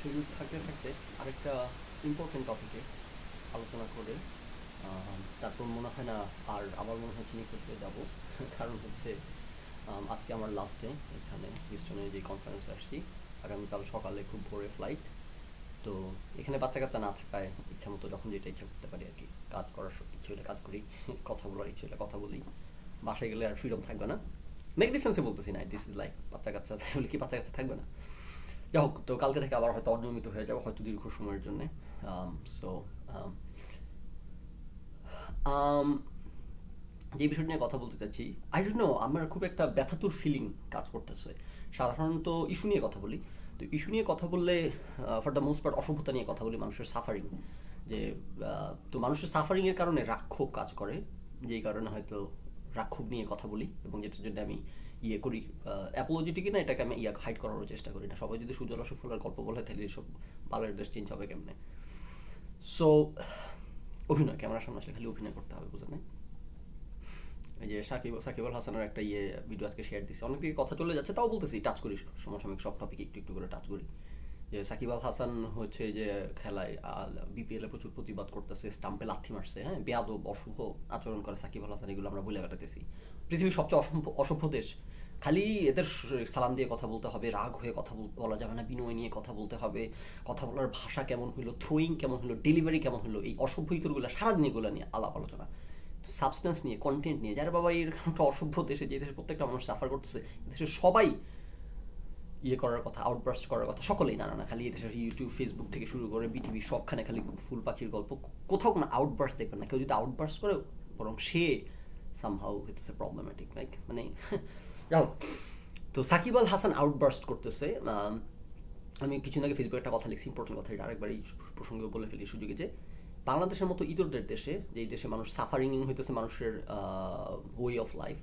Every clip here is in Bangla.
শুরু থাকতে থাকতে আরেকটা ইম্পর্টেন্ট টপিকে আলোচনা করে। তারপর মনে হয় না, আর আবার মনে চিনি করতে যাব। কারণ হচ্ছে আজকে আমার লাস্ট ডে এখানে হিউস্টনে যে কনফারেন্সে আসছি। আগামীকাল সকালে খুব ভোরে ফ্লাইট তো এখানে বাচ্চা কাচ্চা না থাকায় ইচ্ছা মতো যখন যেটা ইচ্ছা করতে পারি আর কি, কাজ করার ইচ্ছে হলে কাজ করি, কথা বলার ইচ্ছে হলে কথা বলি। বাসায় গেলে আর ফ্রিডম থাকবে না। নেগেটিভ সেন্সে বলতেছি না দিস ইজ লাইক বাচ্চা কাচ্চা হলে কি বাচ্চা কাচ্চা থাকবে না? যাই হোক তো কালকে থেকে আবার হয়তো অনিয়মিত হয়ে যাবে হয়তো দীর্ঘ সময়ের জন্যে। সো যে বিষয়টা নিয়ে কথা বলতে চাচ্ছি আই ডোন্ট নো আমার খুব একটা ব্যথাতুর ফিলিং কাজ করতেছে। সাধারণত ইস্যু নিয়ে কথা বলি। তো ইস্যু নিয়ে কথা বললে ফর দ্য মোস্ট পার্ট অসভ্যতা নিয়ে কথা বলি মানুষের সাফারিং যে আহ, তো মানুষের সাফারিংয়ের কারণে রাক্ষোভ কাজ করে। যেই কারণে হয়তো রাক্ষোভ নিয়ে কথা বলি এবং যেটার জন্য আমি ইয়ে করি অ্যাপোলজিটিকে না এটাকে আমি ইয়া হাইড করারও চেষ্টা করি না। সবাই যদি সুজলা সুফলার গল্প বলে তাহলে এসব বালের দেশ চেঞ্জ হবে কেমনে? সো অভিনয় ক্যামেরার সামনে আসলে খালি অভিনয় করতে হবে, বুঝলেন? এই যে সাকিব সাকিব আল হাসানের একটা ইয়ে ভিডিও আজকে শেয়ার দিচ্ছে অনেক দিকে কথা চলে যাচ্ছে, তাও বলতেছি টাচ করি সমসাময়িক সব টপিক একটু একটু করে টাচ করি। যে সাকিব আল হাসান হচ্ছে যে খেলায় বিপিএল এ প্রচুর প্রতিবাদ করতেছে স্টাম্পে লাথি মারছে হ্যাঁ? বেয়াদব, অশুভ আচরণ করে সাকিব আল হাসান, এগুলো আমরা বলে কাটাতেছি পৃথিবীর সবচেয়ে অসভ্য অসভ্য দেশ। খালি এদের সালাম দিয়ে কথা বলতে হবে, রাগ হয়ে কথা বল- যাবে না, বিনয় নিয়ে কথা বলতে হবে, কথা বলার ভাষা কেমন হলো থ্রোয়িং কেমন হলো ডেলিভারি কেমন হলো, এই অসভ্য ইতরগুলো সারাদিন এগুলো নিয়ে আলাপ আলোচনা। সাবস্টেন্স নিয়ে কন্টেন্ট নিয়ে, যারা বাবা এরকম একটা অসভ্য দেশে, যে দেশের প্রত্যেকটা মানুষ সাফার করতেছে দেশের সবাই ইয়ে করার কথা আউটবার্স্ট করার কথা, সকলেই না না খালি এদেশের ইউটিউব ফেসবুক থেকে শুরু করে বিটিভি সবখানে খালি ফুল পাখির গল্প কোথাও কোনো আউটবার্স্ট দেখবেন না। কেউ যদি আউটবার্স্ট করে বরং সে সামহাউ হইতেছে প্রবলেমেটিক লাইক মানে যাও তো সাকিব আল হাসান আউটবার্স্ট করতেছে আমি কিছুদিন আগে ফেসবুকে একটা কথা লিখছি ইম্পর্টেন্ট কথা এটা আরেকবার এই প্রসঙ্গে বলে ফেলি সুযোগে যে বাংলাদেশের মতো ইতরদের দেশে যেই দেশে মানুষ সাফারিং হইতেছে মানুষের ওয়ে অফ লাইফ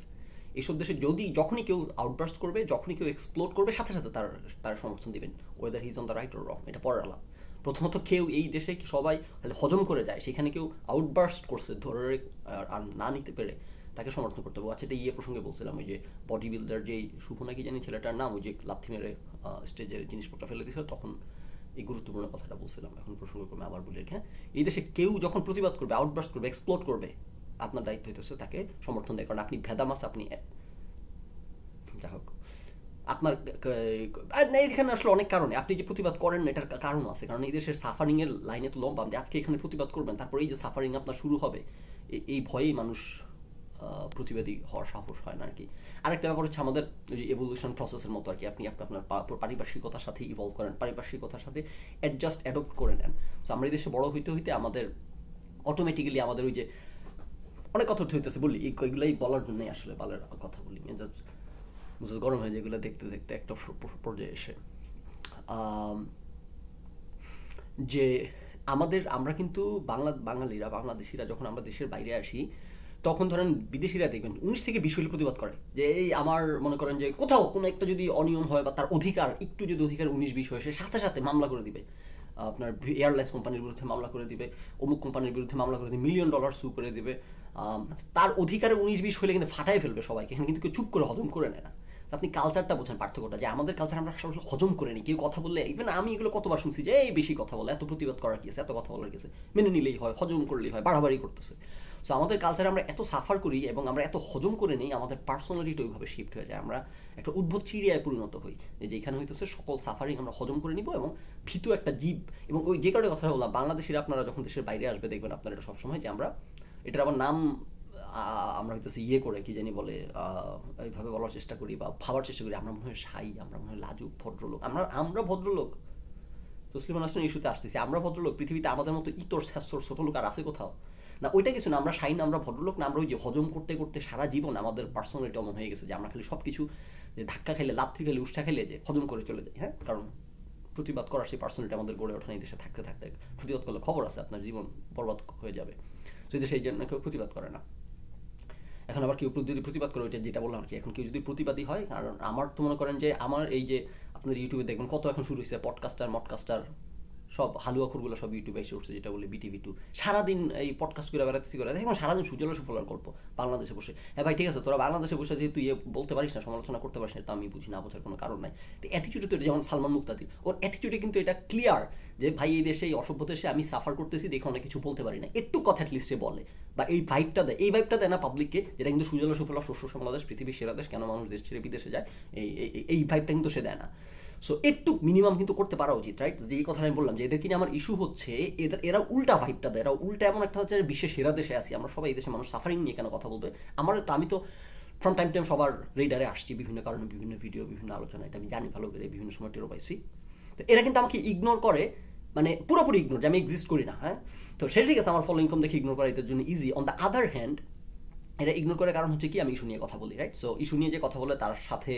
এইসব দেশে যদি যখনই কেউ আউটবার্স্ট করবে যখনই কেউ এক্সপ্লোর করবে সাথে সাথে তার তার সমর্থন দিবেন whether his on the right or wrong এটা পরের আলাপ। প্রথমত কেউ এই দেশে কি সবাই খালি হজম করে যায় সেখানে কেউ আউটবার্স্ট করছে ধরে আর না নিতে পেরে তাকে সমর্থন করতে হবে। আচ্ছা এটা ইয়ে প্রসঙ্গে বলছিলাম, ওই যে বডি বিল্ডার যেই শুভ নাকি জানি ছেলেটার নাম, ওই যে লাথি মেরে স্টেজের জিনিসপত্র ফেলে দিয়েছিল, তখন এই গুরুত্বপূর্ণ কথাটা বলছিলাম। এখন প্রসঙ্গ করবে আবার বলি হ্যাঁ। এই দেশে কেউ যখন প্রতিবাদ করবে আউটবার্স্ট করবে এক্সপ্লোর করবে, আপনার দায়িত্ব হইতেছে তাকে সমর্থন দেয়। কারণ আপনি ভেদামাস, আপনি যা হোক, আপনার এখানে আসলে অনেক কারণে। আপনি যে প্রতিবাদ করেন না এটার কারণ আছে। কারণ এই দেশের সাফারিংয়ের লাইনে তো লম্বা। আপনি আজকে এখানে প্রতিবাদ করবেন, তারপর এই যে সাফারিং আপনার শুরু হবে এই ভয়েই মানুষ প্রতিবাদী হওয়ার সাহস হয় না আর কি। আরেকটা ব্যাপার হচ্ছে আমাদের ওই এভলিউশন প্রসেসের মতো আর কি। আপনি আপনি আপনার পারিপার্শ্বিকতার সাথে ইভলভ করেন, পারিপার্শ্বিকতার সাথে অ্যাডজাস্ট অ্যাডপ্ট করে নেন। তো আমরা এই দেশে বড় হইতে হইতে আমাদের অটোমেটিক্যালি আমাদের ওই যে অনেক কথা হইতেছে, বলি। এই এগুলাই বলার জন্যই আসলে বালের কথা বলি। মেজাজ গরম হয়ে যায় এগুলো দেখতে দেখতে একটা পর্যায়ে এসে। যে আমাদের, আমরা কিন্তু বাংলা বাঙালিরা, বাংলাদেশিরা যখন আমরা দেশের বাইরে আসি তখন ধরেন বিদেশিরা দেখবেন, উনিশ থেকে বিশ হলে প্রতিবাদ করে। যে এই আমার মনে করেন যে কোথাও কোনো একটা যদি অনিয়ম হয় বা তার অধিকার, একটু যদি অধিকার উনিশ, বিশ হয়, সে সাথে সাথে মামলা করে দিবে। আপনার এয়ারলাইন্স কোম্পানির বিরুদ্ধে মামলা করে দিবে, অমুক কোম্পানির বিরুদ্ধে মামলা করে দিবে মিলিয়ন ডলার সু করে দিবে। তার অধিকারে উনিশ, বিশ হলে কিন্তু ফাটাই ফেলবে সবাইকে, এখানে কিন্তু কেউ চুপ করে হজম করে নেয় না। আপনি কালচারটা বোঝেন, পার্থক্যটা, যে আমাদের কালচার আমরা আসলে হজম করে নিই। কেউ কথা বললে ইভেন আমি এগুলো কতবার শুনছি যে, এই বেশি কথা বলে, এত প্রতিবাদ করার কি আছে, এত কথা বলার কি আছে? মেনে নিলেই হয়, হজম করলেই হয়, বাড়াবাড়ি করতেছে। সো আমাদের কালচারে আমরা এত সাফার করি এবং আমরা এত হজম করে নিই, আমাদের পার্সোনালিটি ওইভাবে শিফট হয়ে যায়। আমরা একটা উদ্ভুত চিড়িয়ায় পরিণত হই যেখানে হইতেছে সকল সাফারিং আমরা হজম করে নিব এবং ভীতু একটা জীব এবং ওই যে কারণে কথা বললাম, বাংলাদেশিরা আপনারা যখন দেশের বাইরে আসবে দেখবেন আপনারা এটা সবসময় যে আমরা এটার আবার নাম আমরা হইতেছে ইয়ে করে, কি জানি বলে এইভাবে বলার চেষ্টা করি বা ভাবার চেষ্টা করি, আমরা মনে হয় সাই আমরা মনে হয় লাজুক, ভদ্রলোক, আমরা আমরা ভদ্রলোক। তসলিমান হাসান ইস্যুতে আসতেছি, আমরা ভদ্রলোক, পৃথিবীতে আমাদের মতো ইতর শ্যাস্তর ছোট লোক আর আছে কোথাও? না ওইটা কিছু না, আমরা শাইন আমরা ভদ্রলোক না, আমরা ওই যে হজম করতে করতে সারা জীবন আমাদের পার্সোনালিটি অমন হয়ে গেছে যে আমরা খালি সব কিছু যে ধাক্কা খেলে লাথি খেলে, উষ্ঠা খেলে যে হজম করে চলে যাই হ্যাঁ? কারণ প্রতিবাদ করার সেই পার্সোনালিটি আমাদের গড়ে ওঠা এই দেশে থাকতে থাকতে। প্রতিবাদ করলে খবর আছে, আপনার জীবন বরবাদ হয়ে যাবে। যদি সেই জন্য কেউ প্রতিবাদ করে না। এখন আবার কেউ যদি প্রতিবাদ করে, ওইটা যেটা বললাম আর কি, এখন কেউ যদি প্রতিবাদী হয়, কারণ আমার তো মনে করেন যে আমার এই যে আপনার ইউটিউবে দেখবেন কত এখন শুরু হয়েছে পডকাস্টার মডকাস্টার সব হালুয়াখুরগুলো সব ইউটিউবে এসে উঠছে, যেটা বলে বিটিভি টু সারাদিন এই পডকাস্ট করে বেড়াতেছি করে দেখবেন সারাদিন সুজল সুফলার গল্প বাংলাদেশে বসে। হ্যাঁ ভাই, ঠিক আছে, তোরা বাংলাদেশে বসে যেহেতু ইয়ে বলতে পারিস না, সমালোচনা করতে পারিস না তা আমি বুঝি না, বোঝার কোনো কারণ নাই। তো অ্যাটিটিউডে তো যেমন সালমান মুক্তাদির, ওর অ্যাটিটিউডে কিন্তু এটা ক্লিয়ার যে ভাই, এই দেশে, এই অসভ্য দেশে আমি সাফার করতেছি, দেখে অনেক কিছু বলতে পারি না। একটু কথা অ্যাটলিস্ট সে বলে। বা এই ভাইবটা দেয়, এই ভাইবটা দেয় না পাবলিককে যেটা কিন্তু সুজল সুফলা শস্য সমলা দেশ, পৃথিবীর সেরা দেশ, কেন মানুষ দেশ ছেড়ে বিদেশে যায়, এই এই ভাইবটা কিন্তু সে দেয় না। সো একটু মিনিমাম কিন্তু করতে পারা উচিত রাইট যে কথা আমি বললাম যে এদের কিনে আমার ইস্যু হচ্ছে, এদের, এরা উল্টা ভাইবটা দেয়, এরা উল্টা এমন একটা হচ্ছে বিশ্বের সেরা দেশে আছি, আমরা সবাই এই দেশে মানুষ সাফারিং নিয়ে কেন কথা বলবে? আমার তো, আমি তো ফ্রম টাইম টাইম সবার রেডারে আসছি বিভিন্ন কারণে, বিভিন্ন ভিডিও বিভিন্ন আলোচনা, এটা আমি জানি ভালো করে, বিভিন্ন সময় টেরো পাইছি। তো এরা কিন্তু আমাকে ইগনোর করে মানে পুরোপুরি ইগনোর যে আমি এক্সিস্ট করি না হ্যাঁ? তো সেটা ঠিক আছে, আমার ফলো ইনকাম দেখে ইগনোর করা এদের জন্য easy on the other hand এটা ইগনোর করার কারণ হচ্ছে কি, আমি ইস্যু নিয়ে কথা বলি রাইট সো ইস্যু নিয়ে যে কথা বলে, তার সাথে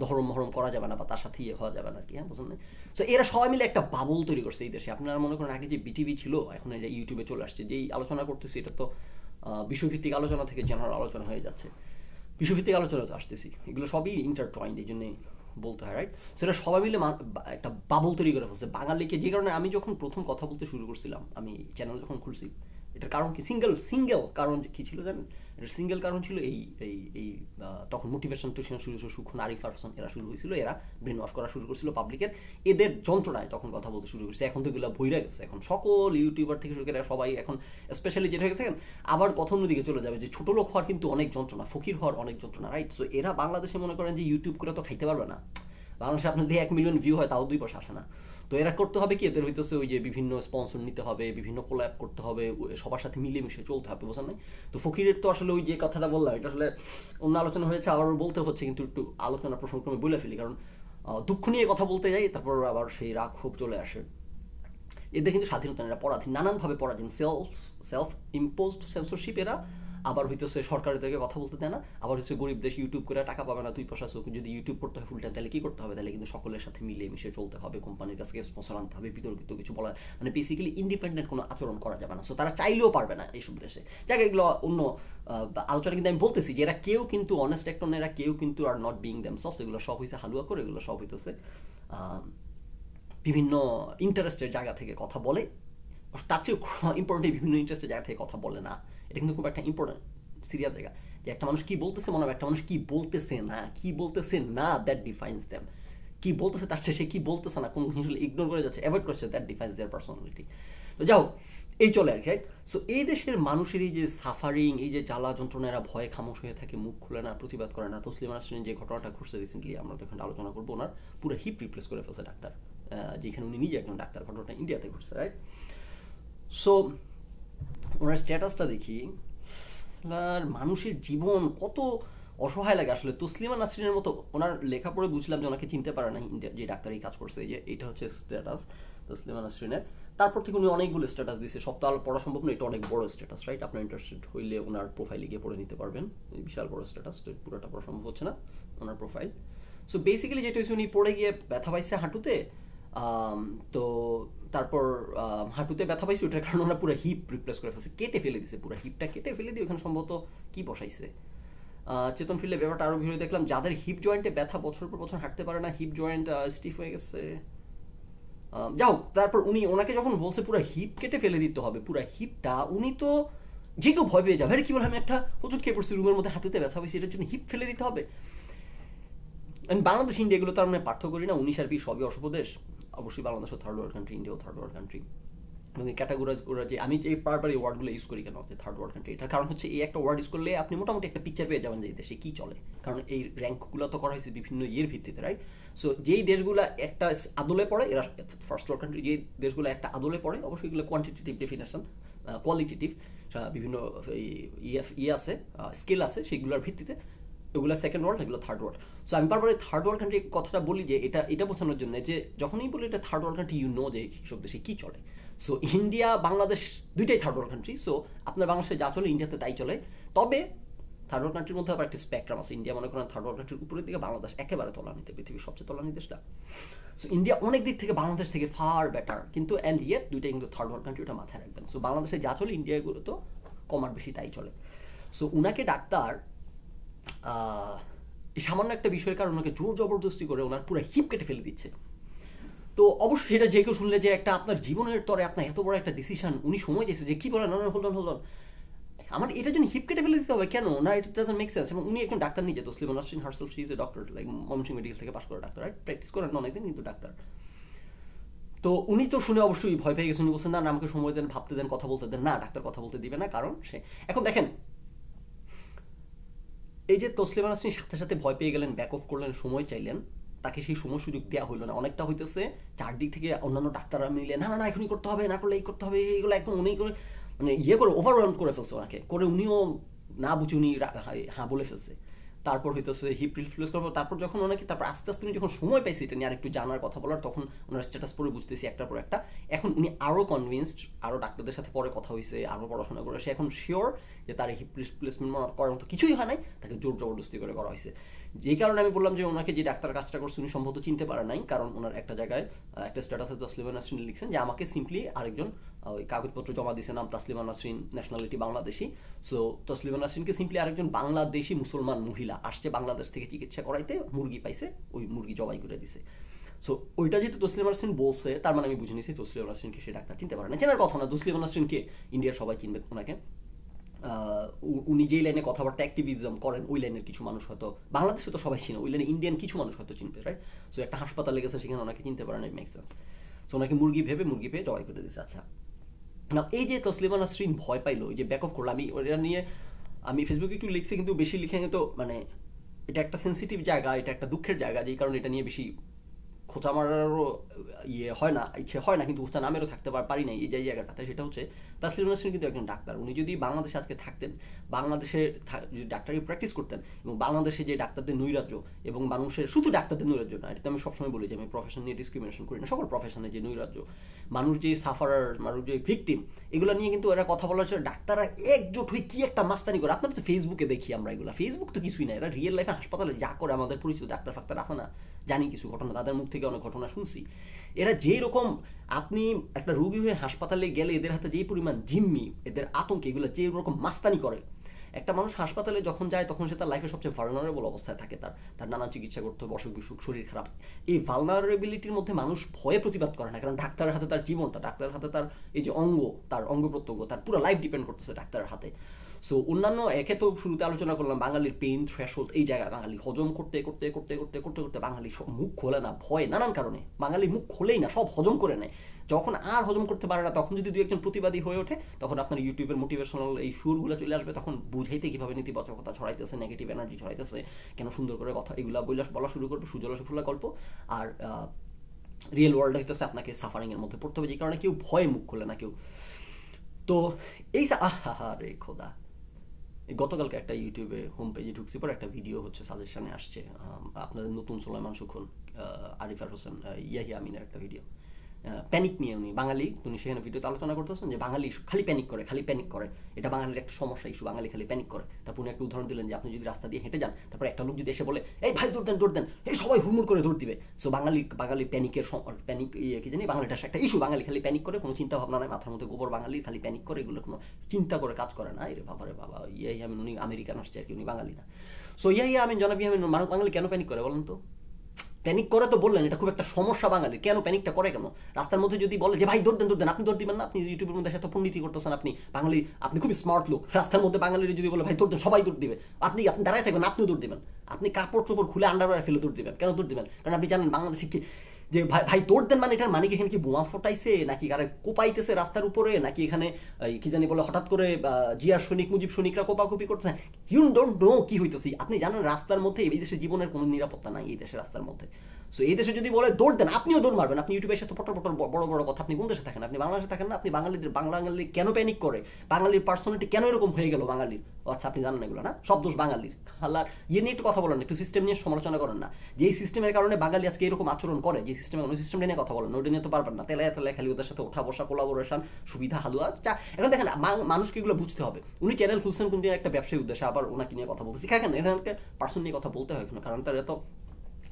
দহরম মহরম করা যাবে না বা তার সাথে ইয়ে হওয়া যাবে না আর কি হ্যাঁ বুঝলেন? সো এরা সবাই মিলে একটা বাবল তৈরি করছে এই দেশে। আপনারা মনে করেন আগে যে বিটিভি ছিল, এখন এটা ইউটিউবে চলে আসছে। যেই আলোচনা করতেছি, এটা তো বিশ্বভিত্তিক আলোচনা থেকে জেনারেল আলোচনা হয়ে যাচ্ছে। বিশ্বভিত্তিক আলোচনা তো আসতেছি। এগুলো সবই ইন্টারটয়েন্ড এই জন্যে বলতে হয় রাইট সেটা সবাই মিলে একটা বাবল তৈরি করে ফেলছে। বাঙালিকে যে কারণে আমি যখন প্রথম কথা বলতে শুরু করছিলাম, আমি চ্যানেল যখন খুলছি, এটার কারণ কি? সিঙ্গেল সিঙ্গেল কারণ কি ছিল জানেন? সিঙ্গেল কারণ ছিল এই এই এই তখন মোটিভেশন টিউশন শুরু হয়েছিল সুখন আরিফ আরফসান এরা শুরু হয়েছিল, এরা ব্রেন ওয়াশ করা শুরু করছিল পাবলিকের এদের যন্ত্রণায় তখন কথা বলতে শুরু করেছে। এখন তো এগুলো বইরা গেছে। এখন সকল ইউটিউবার থেকে শুরু করে সবাই এখন স্পেশালি যেটা হয়ে গেছে আবার কথা অন্যদিকে চলে যাবে যে ছোট লোক হওয়ার কিন্তু অনেক যন্ত্রণা, ফকির হওয়ার অনেক যন্ত্রণা রাইট সো এরা বাংলাদেশে মনে করেন যে ইউটিউব করে তো খাইতে পারবে না। বাংলাদেশে আপনার যদি এক মিলিয়ন ভিউ হয়, তাও দুই পয়সা আসে না। তো এরা করতে হবে কি? এদের হইতেছে ওই যে বিভিন্ন স্পন্সর নিতে হবে, বিভিন্ন কোল্যাপ করতে হবে সবার সাথে মিলেমিশে চলতে হবে বোঝেন নাই? তো ফকিরের তো আসলে ওই যে কথাটা বললাম, এটা আসলে অন্য আলোচনা হয়েছে, আবার বলতে হচ্ছে, কিন্তু একটু আলোচনা প্রসঙ্গক্রমে বলে ফেলি, কারণ দুঃখ নিয়ে কথা বলতে যাই, তারপর আবার সেই রাগ ক্ষোভ চলে আসে। এদের কিন্তু স্বাধীনতা এরা পরাধীন, নানানভাবে পরাধীন সেলফ সেলফ ইম্পোজড সেন্সরশিপ এরা আবার হইতেছে সরকারের থেকে কথা বলতে দেয় না, আবার হচ্ছে গরিব দেশ ইউটিউব করে টাকা পাবে না, দুই পয়সা চোখ, যদি ইউটিউব করতে হয় ফুল তাহলে কি করতে হবে? তাহলে কিন্তু সকলের সাথে মিলে মিশে চলতে হবে কোম্পানির কাছ থেকে স্পন্সর আনতে হবে, বিতর্কিত কিছু বলা মানে বেসিক্যালি ইন্ডিপেন্ডেন্ট কোনো আচরণ করা যাবে না। সো তারা চাইলেও পারবে না এইসব দেশে। যাক, এগুলো অন্য আলোচনা কিন্তু আমি বলতেছি যে এরা কেউ কিন্তু অনেস্ট একটা এরা কেউ কিন্তু আর নট বিং দেম সব এগুলো সব হয়েছে হালুয়া করে, এগুলো সব হইতেছে বিভিন্ন ইন্টারেস্টের জায়গা থেকে কথা বলে। তার চেয়ে ইম্পর্টেন্ট বিভিন্ন ইন্টারেস্টের জায়গা থেকে কথা বলে না। এটা কিন্তু খুব একটা ইম্পর্টেন্ট সিরিয়াস জায়গা। যে একটা মানুষ কি বলতেছে মনে হবে, একটা মানুষ কি বলতেছে না, কি বলতেছে না দ্যাট ডিফাইন্স দেম কি বলতেছে তার সে কি বলতেছে না, কোন জিনিস ইগনোর করে যাচ্ছে অ্যাভয়েড করছে দ্যাট ডিফাইন্স দেয়ার পার্সোনালিটি তো যাও এই চলে আর কি রাইট সো এই দেশের মানুষের এই যে সাফারিং এই যে জ্বালা যন্ত্রণা এরা ভয়ে খামোশ হয়ে থাকে, মুখ খুলে না, প্রতিবাদ করে না, তসলিমা নাসরিন যে ঘটনাটা ঘটছে রিসেন্টলি আমরা তো এখানে আলোচনা করব ওনার, পুরো হিপ রিপ্লেস করে ফেলছে ডাক্তার যেখানে উনি নিজে একজন ডাক্তার, ঘটনাটা ইন্ডিয়াতে ঘটছে রাইট সো ওনার স্ট্যাটাসটা দেখি আপনার মানুষের জীবন কত অসহায় লাগে। আসলে তসলিমা নাসরিনের মতো ওনার লেখা পড়ে বুঝলাম যে ওনাকে চিনতে পারে না যে ডাক্তার এই কাজ করছে যে এটা হচ্ছে স্ট্যাটাস তসলিমা নাসরিনের। তারপর থেকে উনি অনেকগুলো স্ট্যাটাস দিচ্ছে সব তো পড়া সম্ভব না, এটা অনেক বড় স্ট্যাটাস রাইট আপনার ইন্টারেস্টেড হইলে ওনার প্রোফাইলে গিয়ে পড়ে নিতে পারবেন। বিশাল বড় স্ট্যাটাস তো পুরোটা পড়া সম্ভব হচ্ছে না ওনার প্রোফাইল সো বেসিক্যালি যেটা হয়েছে, উনি পড়ে গিয়ে ব্যথা পাইছে হাঁটুতে তো তারপর হাঁটুতে ব্যথা পাইছে ওটার কারণে ওরা পুরো হিপ রিপ্লেস করে ফেলছে। কেটে ফেলে দিছে পুরো হিপটা কেটে ফেলে দিয়ে ওখানে সম্ভবত কি বসাইছে? চেতন ফিল্ডে ব্যাপারটা আরও ভিডিও দেখলাম। যাদের হিপ জয়েন্টে ব্যথা বছর পর বছর হাঁটতে পারে না হিপ জয়েন্ট স্টিফ হয়ে গেছে। যাও, তারপর উনি, ওনাকে যখন বলছে পুরো হিপ কেটে ফেলে দিতে হবে, পুরো হিপটা উনি তো যে কেউ ভয় পেয়ে যাবে। আরে, কি বলে, আমি একটা প্রচুর খেয়ে পড়ছি রুমের মধ্যে, হাঁটুতে ব্যথা হয়েছে এটার জন্য হিপ ফেলে দিতে হবে। বাংলাদেশ ইন্ডিয়া এগুলো তো আমরা পার্থক্য করি না, উনিশ আর বি সবই অশুভ দেশ অবশ্যই বাংলাদেশও থার্ড ওয়ার্ল্ড কান্ট্রি ইন্ডিয়াও থার্ড ওয়ার্ল্ড কান্ট্রি এবং এই ক্যাটাগোরাইজ করা যে আমি যে বারবার এই ওয়ার্ডগুলো ইউজ করি কেন? যে থার্ড ওয়ার্ল্ড কান্ট্রি এটার কারণ হচ্ছে এই একটা ওয়ার্ড ইউজ করলে আপনি মোটামুটি একটা পিকচার পেয়ে যাবেন যে এই দেশে কী চলে। কারণ এই র্যাঙ্কগুলো তো করা হয়েছে বিভিন্ন ইয়ের ভিত্তিতে রাইট সো যেই দেশগুলো একটা আদলে পড়ে, এরা ফার্স্ট ওয়ার্ল্ড কান্ট্রি যেই দেশগুলো একটা আদলে পড়ে, অবশ্যই এগুলো কোয়ান্টিটেটিভ ডেফিনেশন কোয়ালিটেটিভ বিভিন্ন ইয়ে আছে স্কেল আছে সেগুলোর ভিত্তিতে। এগুলো সেকেন্ড ওয়ার্ল্ড এগুলো থার্ড ওয়ার্ল্ড সো আমি বারবার থার্ড ওয়ার্ল্ড কান্ট্রি কথাটা বলি যে, এটা এটা বোঝানোর জন্য যে, যখনই বলি এটা third world country you know যে সব দেশে কী চলে। সো ইন্ডিয়া বাংলাদেশ দুইটাই থার্ড ওয়ার্ল্ড কান্ট্রি সো আপনার বাংলাদেশে যা চলে ইন্ডিয়াতে তাই চলে। তবে থার্ড ওয়ার্ল্ড কান্ট্রির মধ্যে আবার একটা স্পেকট্রাম আছে। ইন্ডিয়া মনে করেন থার্ড ওয়ার্ল্ড কান্ট্রির উপরের দিকে বাংলাদেশ একেবারে তলানিতে, পৃথিবীর সবচেয়ে তলানি দেশটা। সো ইন্ডিয়া অনেক দিক থেকে বাংলাদেশ থেকে ফার বেটার কিন্তু অ্যান্ড ইয়েট দুইটাই কিন্তু থার্ড ওয়ার্ল্ড কান্ট্রি ওটা মাথায় রাখবেন। সো বাংলাদেশে যা চলে ইন্ডিয়াগুলো তো কমার বেশি তাই চলে। সো উনাকে ডাক্তার সামান্য একটা বিষয়ের কারণে ওনাকে জোর জবরদস্তি করে ওনার পুরো হিপ কেটে ফেলে দিচ্ছে। তো অবশ্যই সেটা যে কেউ শুনলে যে একটা আপনার জীবনের তরে আপনার এত বড় একটা ডিসিশন উনি সময় চাইছে যে কি বলেন না হোল্ডন আমার এটার জন্য হিপ কেটে ফেলে দিতে হবে কেন? না ইট ডাজন্ট মেক সেন্স এবং উনি একজন ডাক্তার নিজে Taslima Nasrin herself she is a doctor like Mymensingh medical থেকে পাস করা ডাক্তার রাইট প্র্যাকটিস করেন অনেকদিন কিন্তু ডাক্তার। তো উনি তো শুনে অবশ্যই ভয় পেয়ে গেছেন উনি বলছেন না, আমাকে সময় দেন ভাবতে দেন কথা বলতে দেন। না ডাক্তার কথা বলতে দিবে না কারণ সে এখন দেখেন এই যে তসলিমা নাসরিন সাথে সাথে ভয় পেয়ে গেলেন ব্যাক অফ করলেন, সময় চাইলেন, তাকে সেই সময় সুযোগ দেওয়া হলো না। অনেকটা হইতেছে চারদিক থেকে অন্যান্য ডাক্তাররা মিলে না না এখনই করতে হবে, না করলে এই করতে হবে, এইগুলো একদম উনি করে মানে ইয়ে করে ওভারওয়েলম করে ফেলছে ওনাকে। করে উনিও না বুঝে উনি হ্যাঁ বলে ফেলছে। তারপর হইতেছে হিপ রিফ্লেস করব তারপর যখন ওনাকে তারপর আস্তে আস্তে উনি যখন সময় পাইছি এটা নিয়ে আর একটু জানার কথা বলার, তখন ওনার স্ট্যাটাস পরে বুঝতেছি একটার পর একটা। এখন উনি আরও কনভিন্সড আরও ডাক্তারদের সাথে পরে কথা হয়েছে আরও পড়াশোনা করে সে এখন শিওর যে তার হিপ রিপ্লেসমেন্ট করার মতো কিছুই হয় নাই, তাকে জোর জবরদস্তি করে করা হয়েছে যেই কারণে আমি বললাম যে ওনাকে যে ডাক্তার কাজটা করছে উনি সম্ভবত চিনতে পারে নাই, কারণ ওনার একটা জায়গায় একটা স্ট্যাটাসে তসলিমা নাসরিন লিখছেন, যে আমাকে সিম্পলি আরেকজন ওই কাগজপত্র জমা দিয়েছে, নাম তাসলিমা নাসরিন ন্যাশনালিটি বাংলাদেশি। সো তসলিমা নাসরিনকে সিম্পলি আরেকজন বাংলাদেশি মুসলমান মহিলা আসছে বাংলাদেশ থেকে চিকিৎসা করাইতে, মুরগি পাইছে, ওই মুরগি জবাই করে দিছে। সো ওইটা যেহেতু তসলিম নাসরিন বলছে, তার মানে আমি বুঝে নিয়েছি তসলিম নাসরিনকে সে ডাক্তার চিনতে পারে না চেনার কথা না, তসলিমা নাসরিনকে ইন্ডিয়ার সবাই চিনবে ওনাকে। উনি যেই লাইনে কথাবার্তা অ্যাক্টিভিজম করেন, ওই লাইনের কিছু মানুষ হয়তো, বাংলাদেশে তো সবাই চিনে, ওই লাইনে ইন্ডিয়ান কিছু মানুষ হয়তো চিনবে রাইট সো একটা হাসপাতালে গেছে সেখানে ওনাকে চিনতে পারেন মেক সেন্স সো ওনাকে মুরগি ভেবে, মুরগি পেয়ে জবাই করে দিয়েছে আচ্ছা। না এই যে তসলিমা নাসরিন ভয় পাইলো যে ব্যাক অফ করল, আমি ওটা নিয়ে, আমি ফেসবুকে একটু লিখছি, কিন্তু বেশি লিখে তো মানে এটা একটা সেন্সিটিভ জায়গা, এটা একটা দুঃখের জায়গা, যেই কারণে এটা নিয়ে বেশি খোঁচা মারারও ইয়ে হয় না, ইচ্ছে হয় না, কিন্তু খোঁচা নামেরও থাকতে পার- নাই, এই যে জায়গাটাতে সেটা হচ্ছে তাসলিম নাসরিন কিন্তু একজন ডাক্তার। উনি যদি বাংলাদেশে আজকে থাকতেন, বাংলাদেশে যদি ডাক্তারি প্র্যাকটিস করতেন, এবং বাংলাদেশে যে ডাক্তারদের নৈরাজ্য, এবং মানুষের, শুধু ডাক্তারদের নৈরাজ্য না, এটা তো আমি সবসময় বলি যে, আমি প্রফেশন নিয়ে ডিসক্রিমিনেশন করি না, সকল প্রফেশনে যে নৈরাজ্য, মানুষ যে সাফারার মানুষ যে ভিকটিম এগুলো নিয়ে কিন্তু এরা কথা বলার জন্য ডাক্তাররা একজোট হয়ে কী একটা মাস্তানি করে, আপনারা তো ফেসবুকে দেখি আমরা এগুলো ফেসবুক তো কিছুই না, এরা রিয়েল লাইফে হাসপাতালে যা করে আমাদের পরিচিত ডাক্তার ফাক্তার আসে না, জানি কিছু ঘটনা, তাদের মুখ থেকে অনেক ঘটনা শুনছি। এরা যেই রকম আপনি একটা রোগী হয়ে হাসপাতালে গেলে এদের হাতে যেই পরিমাণ জিম্মি, এদের আতঙ্ক, এগুলো যে রকম মাস্তানি করে, একটা মানুষ হাসপাতালে যখন যায় তখন সে তার লাইফে সবচেয়ে ভালনারেবল অবস্থায় থাকে, তার তার নানা চিকিৎসা করতে হবে, অসুখ, বিসুখ, শরীর খারাপ। এই ভালনারেবিলিটির মধ্যে মানুষ ভয়ে প্রতিবাদ করে না, কারণ ডাক্তারের হাতে তার জীবনটা, ডাক্তারের হাতে তার এই যে অঙ্গ, তার অঙ্গ প্রত্যঙ্গ, তার পুরো লাইফ ডিপেন্ড করতেছে ডাক্তারের হাতে। সো অন্যান্য একে তো শুরুতে আলোচনা করলাম বাঙালির পেইন থ্রেশোল্ড এই জায়গায় বাঙালি হজম করতে করতে করতে করতে করতে করতে বাঙালি মুখ খোলে না, ভয় নানান কারণে। বাঙালি মুখ খোলেই না, সব হজম করে নেয়। যখন আর হজম করতে পারে না, তখন যদি দু একজন প্রতিবাদী হয়ে ওঠে, তখন আপনার ইউটিউবের মোটিভেশনাল এই সুরগুলো চলে আসবে, তখন বুঝাইতে কীভাবে নেতিবাচকতা ছড়াইতেছে নেগেটিভ এনার্জি ছড়াইতেছে, কেন সুন্দর করে কথা এগুলা বইলা বলা শুরু করবে, সুজলা সুফলা গল্প। আর রিয়েল ওয়ার্ল্ড হইতেছে আপনাকে সাফারিংয়ের মধ্যে পড়তে হবে, যে কারণে কেউ ভয়ে মুখ খোলে না, কেউ। তো, এই আহা রে খোদা। গতকালকে একটা ইউটিউবে হোম পেজে ঢুকছি, পর একটা ভিডিও হচ্ছে সাজেশনে আসছে আপনাদের নতুন সোলাইমান সুখন আরিফার হোসেন ইয়াহি ইয়াহিয়া আমিনের একটা ভিডিও প্যানিক নিয়ে উনি বাঙালি, উনি সেখানে ভিডিওতে আলোচনা করতেছেন যে বাঙালি খালি প্যানিক করে, খালি প্যানিক করে। এটা বাঙালির একটা সমস্যা ইস্যু বাঙালি খালি প্যানিক করে। তারপর উনি একটা উদাহরণ দিলেন যে আপনি যদি রাস্তা দিয়ে হেঁটে যান, তারপর একটা লোক যদি এসে বলে, এই ভাই, দৌড় দেন দৌড় দেন, এই সবাই হুড়মুড় করে দৌড় দিবে। সো বাঙালি বাঙালি প্যানিকের প্যানিক ইয়ে কি জানি বাঙালিটা একটা ইস্যু বাঙালি খালি প্যানিক করে, কোনো চিন্তা ভাবনা নাই, মাথার মধ্যে গোবর বাঙালি, খালি প্যানিক করে, এগুলো কোনো চিন্তা করে কাজ করে না। এরে বাবা রে বাবা ইয়াই আমি উনি আমেরিকান আসছে আর কি, উনি বাঙালি না। সো ইয়াই আমি জনাবি আমি বাঙালি কেন প্যানিক করে বলেন তো? প্যানিক করে তো বললেন, এটা খুব একটা সমস্যা বাঙালির। কেন প্যানিকটা করে কেন? রাস্তার মধ্যে যদি বলে যে, ভাই, দৌড় দেন আপনি দৌড় দিবেন না। আপনি ইউটিউবের মধ্যে সাথে পণ্ডিতি করতেছেন আপনি। বাঙালি, আপনি খুব স্মার্ট লোক। রাস্তার মধ্যে বাঙালির যদি বলে, ভাই দেন, সবাই দৌড় দিবে। আপনি আপনি দাঁড়ায় থাকবেন, আপনিও দৌড় দিবেন। আপনি কাপড় চোপড় খুলে আন্ডারওয়্যার ফেলে দৌড় দিবেন। কেন দৌড় দিবেন? কারণ আপনি জানেন বাংলাদেশে কি যে ভাই ভাই, তোর দেন মানে এটার মানে কি এখানে কি বোমা ফোটাইছে? নাকি কারে কোপাইতেছে রাস্তার উপরে? নাকি এখানে কি জানি বলে হঠাৎ করে জিয়ার সৈনিক, মুজিব সৈনিকরা কোপাকুপি করতেছে? ইউ ডোন্ট নো কি হইতেছি। আপনি জানেন রাস্তার মধ্যে এই দেশে জীবনের কোনো নিরাপত্তা নাই এই দেশের রাস্তার মধ্যে। সো এই দেশে যদি বলে দৌড় দেন, আপনিও দৌড় মারবেন। আপনি ইউটিউবে সাথে পটর পটর বড় বড় কথা। আপনি কোন দেশে থাকেন? আপনি বাংলাদেশে থাকেন না? আপনি বাঙালিদের বাংলালি কেন প্যানিক করে? বাঙালির পার্সোনালিটি কেন এরকম হয়ে গেল বাঙালির? আচ্ছা আপনি জানেন এগুলো, না? সব দোষ বাঙালির। খালার ইয়ে নিয়ে একটু কথা বলেন, একটু সিস্টেম নিয়ে সমালোচনা করেন না। যে সিস্টেমের কারণে বাঙালি আজকে এরকম আচরণ করে যে সিস্টেমে অন্য সিস্টেম নিয়ে কথা বলেন, ওটা নিয়ে তো পারবেন না। তেলে তেলে খালি ওদের সাথে ওঠা বসা কোলাবোরেশন সুবিধা, হালুয়া চা এখন দেখেন মানুষকে এগুলো বুঝতে হবে। উনি চ্যানেল খুলছেন কিন্তু একটা ব্যবসায়ী উদ্দেশ্যে, আবার ওনাকে নিয়ে কথা বলতেছি। দেখেন এনাকে পার্সন নিয়ে কথা বলতে হয় কেন? কারণ তার এত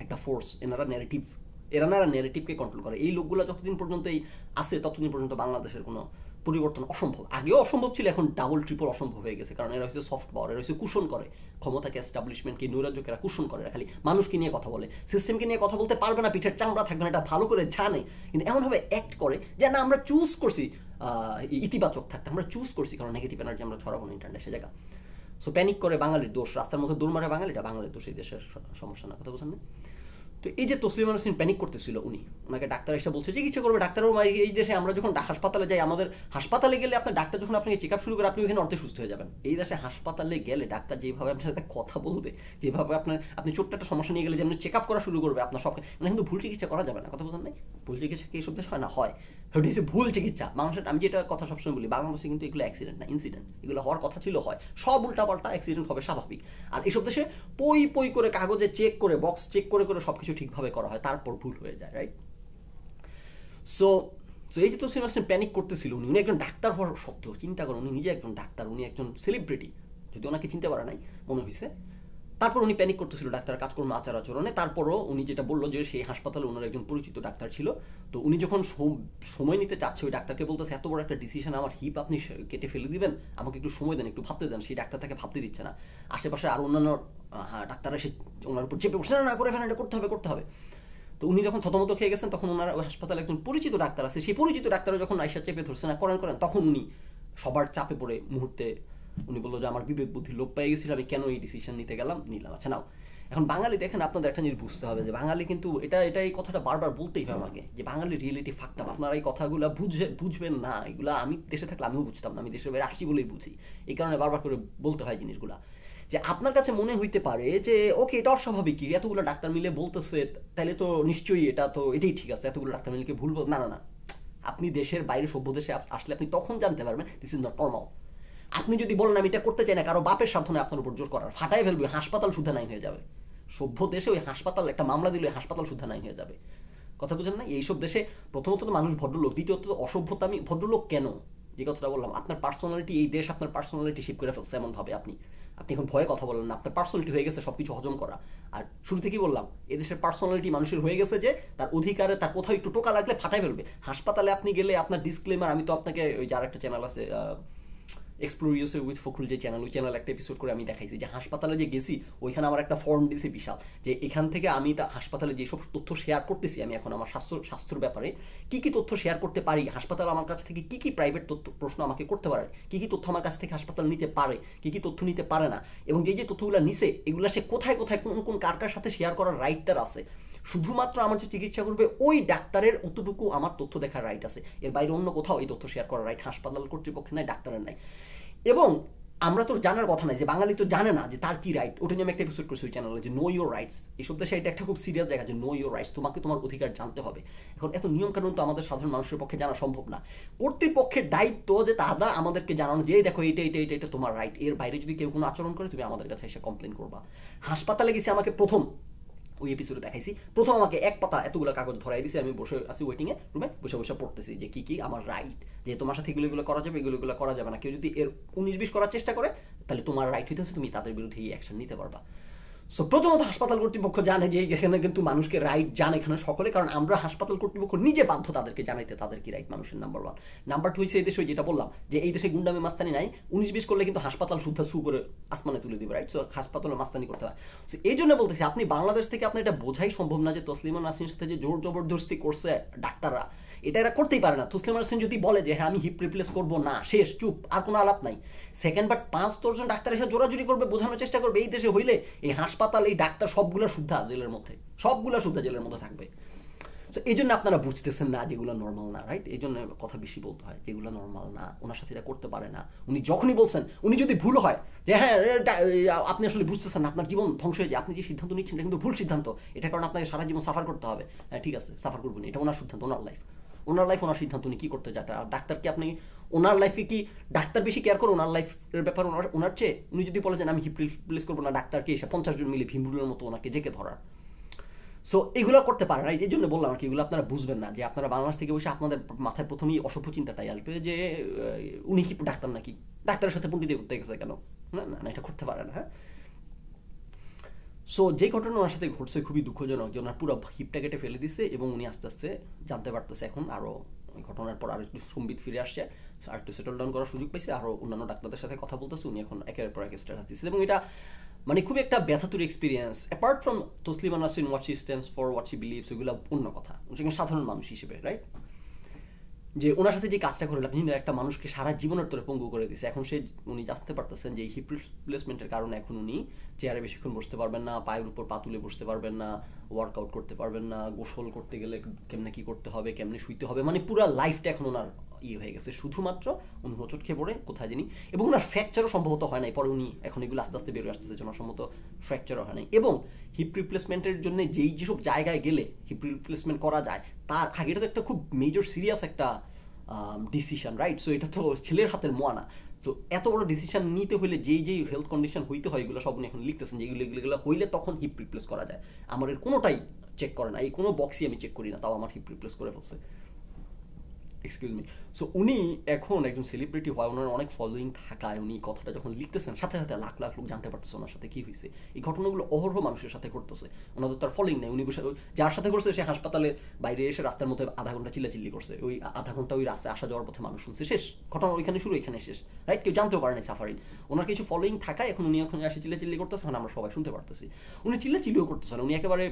একটা ফোর্স এনারা ন্যারেটিভ এরা না নেরেটিভকে কন্ট্রোল করে। এই লোকগুলো যতদিন পর্যন্ত এই আসে ততদিন পর্যন্ত বাংলাদেশের কোনো পরিবর্তন অসম্ভব। আগেও অসম্ভব ছিল, এখন ডাবল ট্রিপল অসম্ভব হয়ে গেছে, কারণ এরা হচ্ছে সফট পাওয়ার এরা হচ্ছে কুশন করে। ক্ষমতাকে এস্টাবলিশমেন্টকে নৈরাজ্যকে এরা কুশন করে। খালি মানুষকে নিয়ে কথা বলে। সিস্টেমকে নিয়ে কথা বলতে পারবে না, পিঠের চামড়া থাকবে না, এটা ভালো করে জানে। কিন্তু এমনভাবে অ্যাক্ট করে যে, না, আমরা চুজ করছি ইতিবাচক থাকতে, আমরা চুজ করছি, কারণ নেগেটিভ এনার্জি আমরা ছড়াবো না ইন্টারনেট জায়গা। সো প্যানিক করে বাঙালির দোষ, রাস্তার মধ্যে দৌড় মারে বাঙালিটা বাঙালির দোষ, এই দেশের সমস্যা না, কথা বলছেন না? তো এই যে তসলিমা নাসরিন প্যানিক করতেছিল উনি, ওনাকে ডাক্তার এসে বলছে চিকিৎসা করবে ডাক্তারও এই দেশে আমরা যখন হাসপাতালে যাই, আমাদের হাসপাতালে গেলে আপনার ডাক্তার যখন আপনাকে চেক আপ শুরু করে, আপনি ওখানে অর্ধে সুস্থ হয়ে যাবেন। এই দেশে হাসপাতালে গেলে ডাক্তার যেভাবে আপনার সাথে কথা বলবে, যেভাবে আপনার, আপনি ছোট্ট একটা সমস্যা নিয়ে গেলে যেমন চেক আপ করা শুরু করবে, আপনার সব মানে কিন্তু ভুল চিকিৎসা করা যাবে না, কথা বলছেন নাই ভুল চিকিৎসা কি এইসব দেশ হয় না? হয়। হচ্ছে ভুল চিকিৎসা। মানুষের, আমি যেটা কথা সবসময় বলি বাংলাদেশে কিন্তু এগুলো অ্যাক্সিডেন্ট না ইনসিডেন্ট এগুলো হওয়ার কথা ছিল, হয়। সব উল্টা পাল্টা অ্যাক্সিডেন্ট হবে, স্বাভাবিক। আর এসব দেশে পই পই করে কাগজে চেক করে বক্স চেক করে করে সব কিছু ঠিকভাবে করা হয়, তারপর ভুল হয়ে যায় রাইট সো সো এই যে তো সিনেমা প্যানিক করতেছিল, উনি উনি একজন ডাক্তার হওয়ার সত্ত্বেও, চিন্তা করেন, উনি নিজে একজন ডাক্তার, উনি একজন সেলিব্রিটি যদি ওনাকে চিনতে পারে নাই, মনে হয়েছে তারপর উনি প্যানিক করতেছিল ডাক্তার কাজকর্ম আচার আচরণে তারপরও উনি যেটা বলল যে সেই হাসপাতালে ওনার একজন পরিচিত ডাক্তার ছিল। তো উনি যখন সময় নিতে চাচ্ছে, ওই ডাক্তারকে বলতেছে, এত বড় একটা ডিসিশন আমার হিপ আপনি কেটে ফেলে দিবেন। আমাকে একটু সময় দেন, একটু ভাবতে দেন। সেই ডাক্তার তাকে ভাবতে দিচ্ছে না। আশেপাশে আর অন্যান্য হ্যাঁ ডাক্তার এসে ওনার উপর চেপে বসে, না করে ফেলেন, এটা করতে হবে করতে হবে। তো উনি যখন থতমত খেয়ে গেছেন, তখন ওনার ওই হাসপাতালে একজন পরিচিত ডাক্তার আছে। সেই পরিচিত ডাক্তার যখন আইসা চেপে ধরছে, না, করেন করেন, তখন উনি সবার চাপে পড়ে মুহূর্তে উনি বলল যে, আমার বিবেক বুদ্ধি লোপ পেয়ে গেছিল, আমি কেন এই ডিসিশন নিতে গেলাম? নিলাম আচ্ছা নাও। এখন বাঙালি দেখেন, আপনাদের একটা জিনিস বুঝতে হবে যে, বাঙালি কিন্তু এটা এটা এই কথাটা বারবার বলতেই হয় আমাকে যে বাঙালি রিয়েলিটি ফাঁকটা আপনারা এই কথাগুলো বুঝে, বুঝবেন না। এগুলো আমি দেশে থাকলে আমিও বুঝতাম না। আমি দেশের বাইরে আসি বলেই বুঝি। এই কারণে বারবার করে বলতে হয় জিনিসগুলা। যে, আপনার কাছে মনে হইতে পারে যে, ওকে, এটা অস্বাভাবিক কি? এতগুলো ডাক্তার মিলে বলতেছে, তাহলে তো নিশ্চয়ই এটা তো, এটাই ঠিক আছে। এতগুলো ডাক্তার মিলে কি ভুল না না না। আপনি দেশের বাইরে সভ্য দেশে আসলে আপনি তখন জানতে পারবেন দিস ইজ নট নর্মাল আপনি যদি বলেন আমি এটা করতে চাই না, কারও বাপের সাধনে আপনার উপর জোর করার। ফাটাই ফেলবে হাসপাতাল শুদ্ধ নাই হয়ে যাবে। সভ্য দেশে ওই হাসপাতাল, একটা মামলা দিলে হাসপাতাল শুদ্ধ নাই হয়ে যাবে। কথা বুঝেন না? এইসব দেশে প্রথমত তো মানুষ ভদ্রলোক, দ্বিতীয়ত অসভ্যতা, আমি ভদ্রলোক কেন? যে কথাটা বললাম, আপনার পার্সোনালিটি এই দেশ আপনার পার্সোনালিটি শিপ করে ফেলছে এমনভাবে আপনি। আপনি এখন ভয়ে কথা বলেন না, আপনার পার্সোনালিটি হয়ে গেছে সব কিছু হজম করা। আর শুরু থেকেই বললাম? এদেশের পার্সোনালিটি মানুষের হয়ে গেছে যে, তার অধিকারে তার কোথাও একটু টোকা লাগলে ফাটাই ফেলবে। হাসপাতালে আপনি গেলে আপনার ডিসক্লেমার আমি তো আপনাকে ওই যে আরেকটা চ্যানেল আছে এক্সপ্লোরিয়াসে উইথ ফখরুল যে চ্যানেল ওই চ্যানেল একটা এপিসোড করে আমি দেখাইছি। যে হাসপাতালে যে গেছি, ওইখানে আমার একটা ফর্ম দিছে বিশাল। যে এখান থেকে আমি তা হাসপাতালে যেসব তথ্য শেয়ার করতেছি আমি এখন আমার স্বাস্থ্য, স্বাস্থ্যর ব্যাপারে, কি কি তথ্য শেয়ার করতে পারি? হাসপাতাল আমার কাছ থেকে কি কি প্রাইভেট তথ্য, প্রশ্ন আমাকে করতে পারে? কি কি তথ্য আমার কাছ থেকে হাসপাতাল নিতে পারে? কি কি তথ্য নিতে পারে না? এবং যে যে তথ্যগুলো নিছে, এগুলো সে কোথায় কোথায়, কোন কোন কার কার সাথে শেয়ার করার রাইট তার আছে? শুধুমাত্র আমার যে চিকিৎসা করবে, ওই ডাক্তারের অতটুকু আমার তথ্য দেখার রাইট আছে। এর বাইরে অন্য কোথাও এই তথ্য শেয়ার করার রাইট হাসপাতাল কর্তৃপক্ষের নাই, ডাক্তারের নাই। এবং আমরা তো জানার কথা নাই যে বাঙালি তো জানে না যে তার কি রাইট ওটা নিয়ে আমি একটা এপিসোড করছি ওই চ্যানেলে যে নো ইউর রাইটস এইসব দেশে এটা একটা খুব সিরিয়াস জায়গা যে নো ইউর রাইটস তোমাকে তোমার অধিকার জানতে হবে। এখন এত নিয়ম কানুন তো আমাদের সাধারণ মানুষের পক্ষে জানা সম্ভব না। কর্তৃপক্ষের দায়িত্ব যে তারা আমাদেরকে জানানো যে দেখো এটা এটা এইটা এটা তোমার রাইট এর বাইরে যদি কেউ কোনো আচরণ করে, তুমি আমাদের কাছে এসে কমপ্লেন করবা। হাসপাতালে গেছি আমাকে প্রথম। ওই এপিসোডে দেখাইছি। প্রথম আমাকে এক পাতা এতগুলো কাগজ ধরাই দিছি, আমি বসে আছি ওয়েটিংয়ে রুমে বসে বসে পড়তেছি যে কী কী আমার রাইট যে তোমার সাথে এগুলো এগুলো করা যাবে, এগুলো এগুলো করা যাবে না। কেউ যদি এর উনিশ বিশ করার চেষ্টা করে, তাহলে তোমার রাইট হইতেছে, তুমি তাদের বিরুদ্ধে এই অ্যাকশন নিতে পারবা। সো প্রথমত হাসপাতাল কর্তৃপক্ষ জানে যে এখানে কিন্তু মানুষকে রাইট জানে এখানে সকলে, কারণ আমরা হাসপাতাল কর্তৃপক্ষ নিজে বাধ্য তাদেরকে জানাইতে তাদের কি রাইট মানুষের নাম্বার ওয়ান নাম্বার টু হচ্ছে এই দেশে যেটা বললাম, যে এই দেশে গুন্ডামে মাস্তানি নাই, উনিশ বিশ করলে কিন্তু হাসপাতাল শুদ্ধা সু করে আসমানে তুলে দিবে রাইট সো হাসপাতালে মাস্তানি করতে হয়। সো এই জন্য বলতেছি, আপনি বাংলাদেশ থেকে আপনি এটা বোঝাই সম্ভব না যে তসলিমা নাসিনের সাথে যে জোর জবরদস্তি করছে ডাক্তাররা, এটা এরা করতেই পারে না। তুসলিম হোসেন যদি বলে যে হ্যাঁ আমি হিপ রিপ্লেস করব, না, শেষ, চুপ, আর কোনো আলাপ নাই। সেকেন্ড বার পাঁচ দশজন ডাক্তার এসে জোরাজুরি করবে, বোঝানোর চেষ্টা করবে, এই দেশে হইলে এই হাসপাতাল এই ডাক্তার সবগুলো শুদ্ধা জেলের মধ্যে, সবগুলো শুদ্ধা জেলের মধ্যে থাকবে। এই জন্য আপনারা বুঝতেছেন না যেগুলো নর্মাল না রাইট এই জন্য কথা বেশি বলতে হয়, যেগুলো নর্মাল না, ওনার সাথে এটা করতে পারে না। উনি যখনই বলছেন, উনি যদি ভুল হয়, যে হ্যাঁ আপনি আসলে বুঝতেছেন না, আপনার জীবন ধ্বংস হয়ে যায়, আপনি যে সিদ্ধান্ত নিচ্ছেন, এটা কিন্তু ভুল সিদ্ধান্ত। এটা কারণ আপনাকে সারা জীবন সাফার করতে হবে। হ্যাঁ ঠিক আছে সাফার করবেন এটা ওনার সিদ্ধান্ত, ওনার লাইফ ওনার লাইফ ওনার সিদ্ধান্ত, উনি কী করতে যাটা ডাক্তারকে আপনি ওনার লাইফে কি ডাক্তার বেশি কেয়ার করে? ওনার লাইফের ব্যাপার ওনার ওনার চেয়ে? উনি যদি বলে যে আমি হিপ রিপ্লেস করব না, ডাক্তারকে এসে পঞ্চাশ জন মিলে ভীমরুলের মতো ওনাকে জেকে ধরার। সো এগুলো করতে পারে না এই জন্য বললাম আর কি, এগুলো আপনারা বুঝবেন না যে আপনারা বাংলাদেশ থেকে বসে আপনাদের মাথায় প্রথমেই অসভ্য চিন্তাটাই আসবে যে উনি কি ডাক্তার নাকি? ডাক্তারের সাথে পণ্ডিত করতে গেছে কেন? না না এটা করতে পারে না হ্যাঁ? সো যে ঘটনা ওনার সাথে ঘটছে খুবই দুঃখজনক যে ওনার পুরো হিপটা কেটে ফেলে দিছে এবং উনি আস্তে আস্তে জানতে পারতেছে এখন আরও ঘটনার পর আর একটু সম্বিত ফিরে আসছে। আর একটু সেটেল ডাউন করার সুযোগ পাইছে আরও অন্যান্য ডাক্তারদের সাথে কথা বলতেছে, উনি এখন একের পর এক স্ট্যাটাস দিচ্ছে এবং এটা মানে খুব একটা ব্যথাতুর experience apart from Taslima Nasrin what she stands for what she believes এগুলো অন্য কথা। সেখানে সাধারণ মানুষ হিসেবে রাইট যে ওনার সাথে যে কাজটা করে আপনি একটা মানুষকে সারা জীবনের তোরে পঙ্গু করে দিছে। এখন সে, উনি জানতে পারতেছেন যে হিপ রিপ্লেসমেন্টের কারণে এখন উনি চেয়ারে বেশিক্ষণ বসতে পারবেন না, পায়ের উপর পা তুলে বসতে পারবেন না ওয়ার্কআউট করতে পারবেন না, গোসল করতে গেলে কেমনে কি করতে হবে, কেমনে শুইতে হবে মানে পুরো লাইফটা এখন ওনার ইয়ে হয়ে গেছে। শুধুমাত্র উনি হোঁচট খেয়ে পড়ে, কোথায় জানি। এবং ওনার ফ্র্যাকচারও সম্ভবত হয় নাই, পরে উনি এখন এগুলো আস্তে আস্তে বেরোয় আসতেছে, জনসম্মত ফ্র্যাকচারও হয় নাই। এবং হিপ রিপ্লেসমেন্টের জন্য যেই যেসব জায়গায় গেলে হিপ রিপ্লেসমেন্ট করা যায়, তার আগে এটা তো একটা খুব মেজর সিরিয়াস একটা ডিসিশন রাইট সো এটা তো ছেলের হাতের মোয়ানা তো এত বড় ডিসিশন নিতে হলে যেই যেই হেলথ কন্ডিশন হইতে হয়, এগুলো সব এখন লিখতেছেন যে এগুলো এগুলো হইলে তখন হিপ রিপ্লেস করা যায়। আমার কোনোটাই চেক করে না, এই কোনো বক্সই আমি চেক করি না, তাও আমার হিপ রিপ্লেস করে ফেলছে। এক্সকিউজ মি সো উনি এখন একজন সেলিব্রিটি হয়, ওনার অনেক ফলোয়িং থাকায় উনি কথাটা যখন লিখতেছেন, সাথে সাথে লাখ লাখ লোক জানতে পারতেছে ওনার সাথে কী হয়েছে এই ঘটনাগুলো অহরহ মানুষের সাথে করতেছে ওনাদের তার ফলোয়িং নেই। উনি বসে যার সাথে করছে সে হাসপাতালের বাইরে এসে রাস্তার মধ্যে আধা ঘণ্টা চিল্লাচিল্লি করছে। ওই আধা ঘণ্টা ওই রাস্তায় আসা যাওয়ার পথে মানুষ শুনছে। শেষ। ঘটনা ওইখানে শুরু এখানে শেষ। রাইট কেউ জানতেও পারেনি সাফারিং ওনার কিছু ফলোয়িং থাকায় এখন উনি এখন আসে চিল্লাচিল্লি করতেছে আমরা সবাই শুনতে পারতেছি। উনি চিল্লাচিল্লিও করতেছেন উনি একেবারে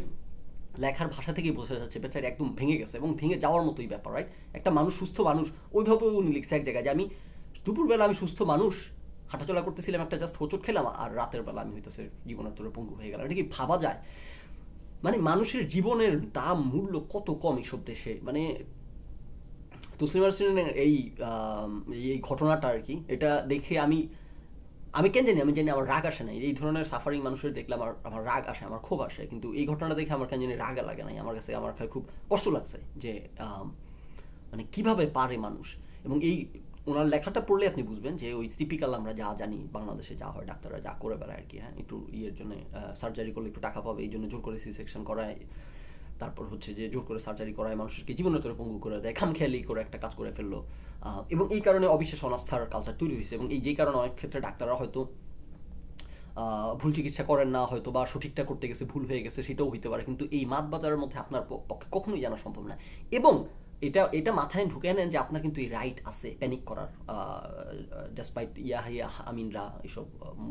লেখার ভাষা থেকেই বোঝা যাচ্ছে বেচারি একদম ভেঙে গেছে এবং ভেঙে যাওয়ার মতোই ব্যাপার রাইট একটা মানুষ সুস্থ মানুষ ওইভাবে উনি লিখছে এক জায়গায় যে আমি দুপুরবেলা আমি সুস্থ মানুষ, হাঁটাচলা করতেছিলাম একটা জাস্ট হোচট খেলাম আর রাতের বেলা আমি হইতেছে জীবনের তোরে পঙ্গু হয়ে গেলাম। এটা কি ভাবা যায়? মানে মানুষের জীবনের দাম, মূল্য কত কম এইসব দেশে? মানে তসলিমার এই এই ঘটনাটা আর কি, এটা দেখে আমি আমি কেন জানি, আমি জানি আমার রাগ আসে নাই। এই ধরনের সাফারিং মানুষের দেখলে আমার আমার রাগ আসে, আমার ক্ষোভ আসে। কিন্তু এই ঘটনাটা দেখে আমার কেন জানি রাগা লাগে নাই। আমার কাছে, আমার খুব কষ্ট লাগছে যে মানে কীভাবে পারে মানুষ? এবং এই ওনার লেখাটা পড়লে আপনি বুঝবেন যে, ওই টিপিক্যাল আমরা যা জানি, বাংলাদেশে যা হয়, ডাক্তাররা যা করে বেড়ায় আর কি হ্যাঁ? একটু ইয়ের জন্য সার্জারি করলে একটু টাকা পাবে, এই জন্য জোর করে সি সেকশন করায়। তারপর হচ্ছে যে জোর করে সার্জারি করায়, মানুষকে জীবনের তোরে পঙ্গু করে দেয়, খামখেয়ালি করে একটা কাজ করে ফেলল। এবং এই কারণে অবিশ্বাস অনাস্থার কালচার তৈরি হয়েছে এবং এই যে কারণে অনেক ক্ষেত্রে ডাক্তাররা হয়তো ভুল চিকিৎসা করেন না, হয়তো বা সঠিকটা করতে গেছে, ভুল হয়ে গেছে, সেটাও হইতে পারে। কিন্তু এই মাত বাজারের মধ্যে আপনার পক্ষে কখনোই জানা সম্ভব না। এবং এটা এটা মাথায় ঢুকে নেন যে আপনার কিন্তু এই রাইট আছে প্যানিক করার ডেসপাইট ইয়া হাইয়া আমিনরা এইসব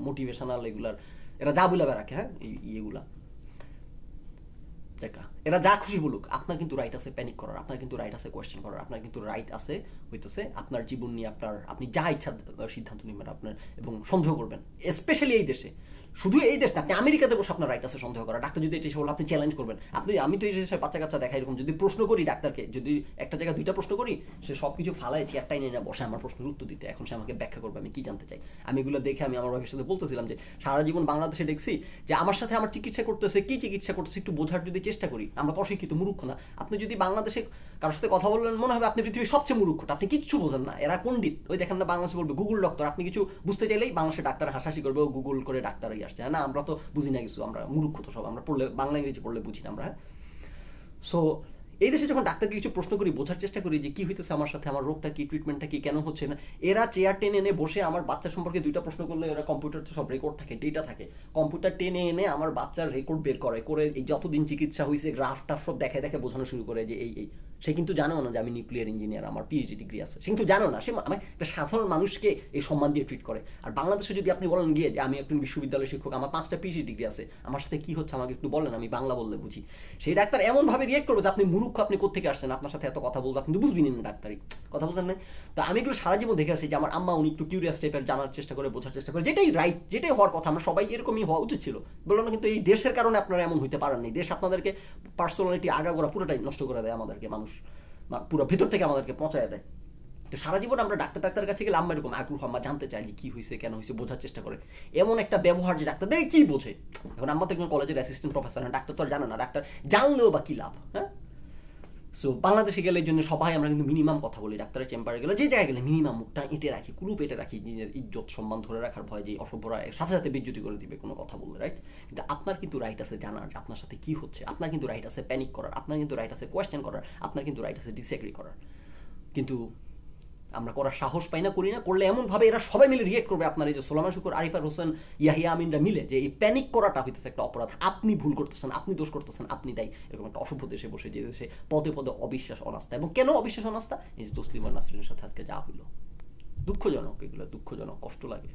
মোটিভেশনাল এগুলার, এরা যা বলে রাখে হ্যাঁ? ইয়েগুলা। দেখা এরা যা খুশি বলুক, আপনার কিন্তু রাইট আছে প্যানিক করার, আপনার কিন্তু রাইট আছে কোয়েশ্চেন করার, আপনার কিন্তু রাইট আছে, হইতেছে আপনার জীবন নিয়ে আপনার, আপনি যা ইচ্ছা সিদ্ধান্ত নেবেন আপনার, এবং সন্দেহ করবেন স্পেশালি এই দেশে। শুধু এই দেশ না, আপনি আমেরিকাতে বসে আপনার রাইট আছে সন্দেহ করা ডাক্তার যদি এটা এসে আপনি চ্যালেঞ্জ করবেন। আপনি, আমি তো এই দেশে বাচ্চা কাচ্চা দেখা এরকম, যদি প্রশ্ন করি ডাক্তারকে, যদি একটা জায়গায় দুইটা প্রশ্ন করি, সে সব কিছু ফালাই চেয়ারটাই নিয়ে না বসে আমার প্রশ্নের উত্তর দিতে। এখন সে আমাকে ব্যাখ্যা করবে, আমি কি জানতে চাই? আমি এগুলো দেখে আমি আমার ওয়াইফের সাথে বলতেছিলাম যে, সারা জীবন বাংলাদেশে দেখছি যে, আমার সাথে আমার চিকিৎসা করতেছে, কি চিকিৎসা করতেছে একটু বোঝার যদি চেষ্টা করি আমরা তো অশিক্ষিত, মূর্খ না। আপনি যদি বাংলাদেশে কারোর সাথে কথা বললেন, মনে হবে আপনি পৃথিবীর সবচেয়ে মূর্খটা। আপনি কিচ্ছু বোঝেন না, এরা পণ্ডিত। ওই দেখেন না, বাংলাদেশে বলবে গুগল ডক্টর। আপনি কিছু বুঝতে চাইলেই বাংলাদেশে ডাক্তার হাসাহাসি করবে, ও গুগল করে ডাক্তার হয়ে আসছে না, আমরা তো বুঝি না কিছু, আমরা মূর্খ তো সব, আমরা পড়লে, বাংলা ইংরেজি পড়লে বুঝি না আমরা সো এই দেশে যখন ডাক্তারকে কিছু প্রশ্ন করি, বোঝার চেষ্টা করি যে কি হইতেছে আমার সাথে, আমার রোগটা কি ট্রিটমেন্টটা কি, কেন হচ্ছে না, এরা চেয়ার টেনে এনে বসে আমার বাচ্চা সম্পর্কে দুইটা প্রশ্ন করলে এরা কম্পিউটার সব রেকর্ড থাকে ডেটা থাকে। কম্পিউটার টেনে এনে আমার বাচ্চার রেকর্ড বের করে করে এই যতদিন চিকিৎসা হয়েছে গ্রাফ টাফ সব দেখে দেখে বোঝানো শুরু করে যে এই এই। সে কিন্তু জানেও না যে আমি নিউক্লিয়ার ইঞ্জিনিয়ার আমার পিএইচডি ডিগ্রি আছে। সে কিন্তু জানো না। সে আমি একটা সাধারণ মানুষকে এই সম্মান দিয়ে ট্রিট করে। আর বাংলাদেশে যদি আপনি বলেন গিয়ে যে আমি একজন বিশ্ববিদ্যালয় শিক্ষক, আমার পাঁচটা পিএইচডি ডিগ্রি আছে, আমার সাথে কি হচ্ছে আমাকে একটু বলেন, আমি বাংলা বললে বুঝি। সেই ডাক্তার এমনভাবে রিয়েক্ট করবে যে আপনি মুরুক্ষ আপনি কোথেকে আসছেন? আপনার সাথে এত কথা বলব, আপনি বুঝবেন না ডাক্তারি। কথা বলছেন না? তো আমি এগুলো সারা জীবন দেখে আসছি যে আমার আম্মা উনি একটু কিউরিয়াস টাইপের জানার চেষ্টা করে, বোঝার চেষ্টা করে। যেটাই রাইট যেটাই হওয়ার কথা, আমরা সবাই এরকমই হওয়া উচিত ছিল। বললাম না, কিন্তু এই দেশের কারণে আপনারা এমন হইতে পারেননি দেশ আপনাদেরকে পার্সোনালিটি আগাগোড়া পুরোটাই নষ্ট করে দেয় আমাদেরকে মানুষ পুরো ভেতর থেকে আমাদেরকে পৌঁছায় দেয়। তো সারা জীবন আমরা ডাক্তার ডাক্তারের কাছে গেলে আমরা এরকম আগ্রহ, আমরা জানতে চাই যে কী হয়েছে কেন হয়েছে বোঝার চেষ্টা করে। এমন একটা ব্যবহার যে ডাক্তারদের কী বোঝে? এখন আমরা তো একজন কলেজের অ্যাসিস্ট্যান্ট প্রফেসর ডাক্তার তো আর জানে না, ডাক্তার জানলেও বা কী লাভ হ্যাঁ? সো বাংলাদেশে গেলে জন্য সবাই আমরা কিন্তু মিনিমাম কথা বলি। ডাক্তারের চেম্বারে গেলে যে জায়গায় গেলে মিনিমাম মুখটা এঁটে রাখি কুলুপ পেটে রাখি, নিজের ইজ্জত, সম্মান ধরে রাখার ভয়, যে অসভ্যরা সাথে সাথে বিজ্যুতি করে দিবে, কোনো কথা বললে রাইট কিন্তু আপনার কিন্তু রাইট আছে জানার আপনার সাথে কি হচ্ছে, আপনার কিন্তু রাইট আছে প্যানিক করার, আপনার কিন্তু রাইট আছে কোয়েশ্চেন করার, আপনার কিন্তু রাইট আছে ডিসএগ্রি করার। কিন্তু আমরা করার সাহস পাই না, করি না, করলে এমনভাবে এরা সবাই মিলে রিয়েক্ট করবে। আপনার এই যে সোলামা শুকুর আরিফার হোসেন ইয়াহিয়া, আমিনরা মিলে যে এই প্যানিক করাটা হইতেছে একটা অপরাধ। আপনি ভুল করতেছেন, আপনি দোষ করতেছেন, আপনি তাই এরকম একটা অসভ্য দেশে বসে যে দেশে পদে পদে অবিশ্বাস, অনাস্থা। এবং কেন অবিশ্বাস, অনাস্থা? এই যে তসলিমা নাসরিনের সাথে আজকে যা হইল। দুঃখজনক, এগুলো দুঃখজনক, কষ্ট লাগে।